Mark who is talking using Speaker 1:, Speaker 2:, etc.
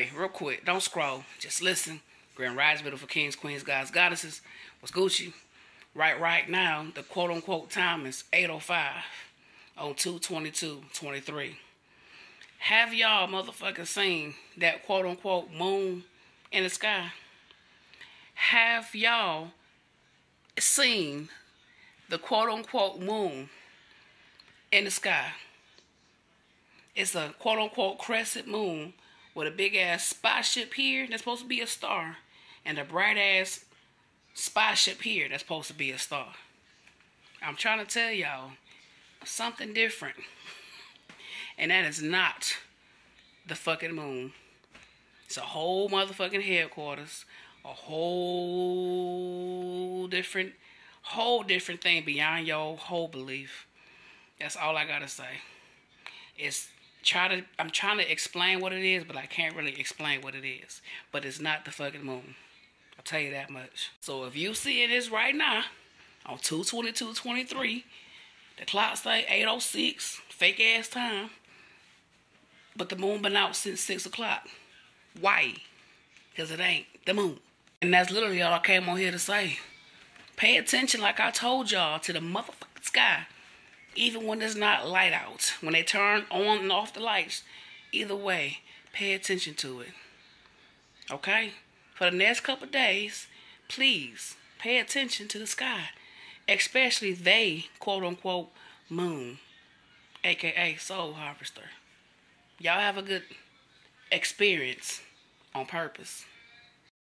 Speaker 1: Hey, real quick, don't scroll. Just listen. Grand Rise Middle for Kings, Queens, Gods, Goddesses. What's Gucci? Right, right now, the quote unquote time is 805 on 222 23. Have y'all motherfuckers seen that quote unquote moon in the sky? Have y'all seen the quote unquote moon in the sky? It's a quote unquote crescent moon with a big ass spaceship here that's supposed to be a star, and a bright ass spaceship here that's supposed to be a star. I'm trying to tell y'all something different. And that is not the fucking moon. It's a whole motherfucking headquarters. A whole different, whole different thing beyond your whole belief. That's all I gotta say. It's try to I'm trying to explain what it is, but I can't really explain what it is. But it's not the fucking moon. I'll tell you that much. So if you see it is right now on 222.23, the clock say 806, fake ass time. But the moon been out since six o'clock. Why? Because it ain't the moon. And that's literally all I came on here to say. Pay attention, like I told y'all, to the motherfucking sky even when it's not light out, when they turn on and off the lights, either way, pay attention to it. Okay? For the next couple days, please pay attention to the sky, especially they quote unquote moon, aka soul harvester. Y'all have a good experience on purpose.